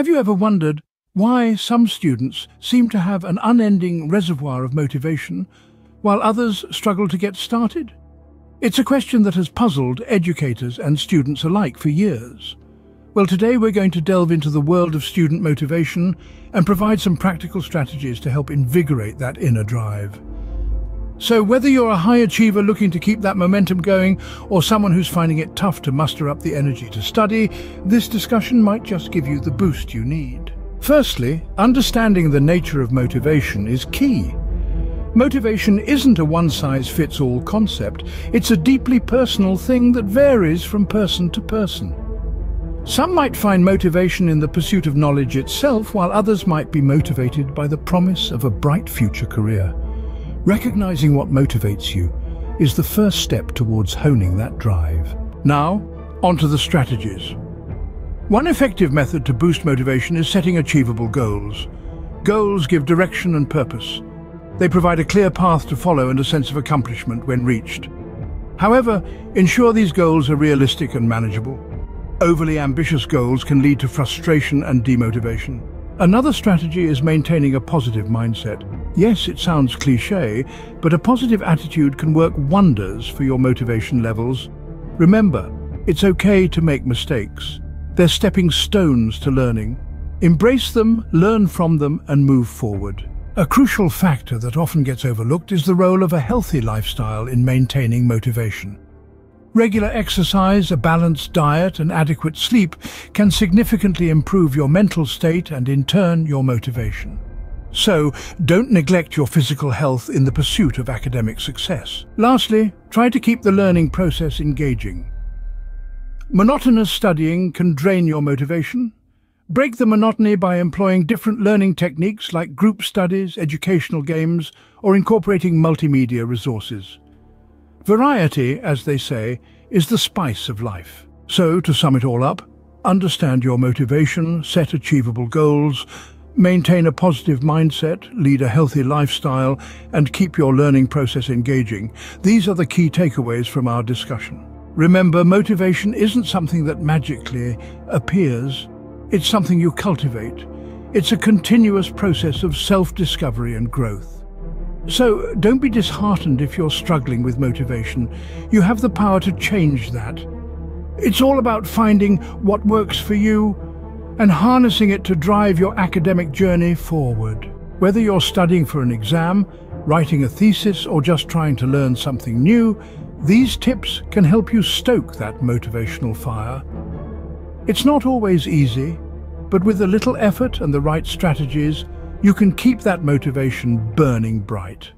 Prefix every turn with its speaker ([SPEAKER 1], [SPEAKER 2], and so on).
[SPEAKER 1] Have you ever wondered why some students seem to have an unending reservoir of motivation while others struggle to get started? It's a question that has puzzled educators and students alike for years. Well, today we're going to delve into the world of student motivation and provide some practical strategies to help invigorate that inner drive. So whether you're a high achiever looking to keep that momentum going or someone who's finding it tough to muster up the energy to study, this discussion might just give you the boost you need. Firstly, understanding the nature of motivation is key. Motivation isn't a one-size-fits-all concept. It's a deeply personal thing that varies from person to person. Some might find motivation in the pursuit of knowledge itself, while others might be motivated by the promise of a bright future career. Recognizing what motivates you is the first step towards honing that drive. Now, onto the strategies. One effective method to boost motivation is setting achievable goals. Goals give direction and purpose. They provide a clear path to follow and a sense of accomplishment when reached. However, ensure these goals are realistic and manageable. Overly ambitious goals can lead to frustration and demotivation. Another strategy is maintaining a positive mindset. Yes, it sounds cliche, but a positive attitude can work wonders for your motivation levels. Remember, it's okay to make mistakes. They're stepping stones to learning. Embrace them, learn from them, and move forward. A crucial factor that often gets overlooked is the role of a healthy lifestyle in maintaining motivation. Regular exercise, a balanced diet and adequate sleep can significantly improve your mental state and in turn your motivation. So, don't neglect your physical health in the pursuit of academic success. Lastly, try to keep the learning process engaging. Monotonous studying can drain your motivation. Break the monotony by employing different learning techniques like group studies, educational games, or incorporating multimedia resources. Variety, as they say, is the spice of life. So, to sum it all up, understand your motivation, set achievable goals, maintain a positive mindset, lead a healthy lifestyle, and keep your learning process engaging. These are the key takeaways from our discussion. Remember, motivation isn't something that magically appears. It's something you cultivate. It's a continuous process of self-discovery and growth. So don't be disheartened if you're struggling with motivation. You have the power to change that. It's all about finding what works for you and harnessing it to drive your academic journey forward. Whether you're studying for an exam, writing a thesis, or just trying to learn something new, these tips can help you stoke that motivational fire. It's not always easy, but with a little effort and the right strategies, you can keep that motivation burning bright.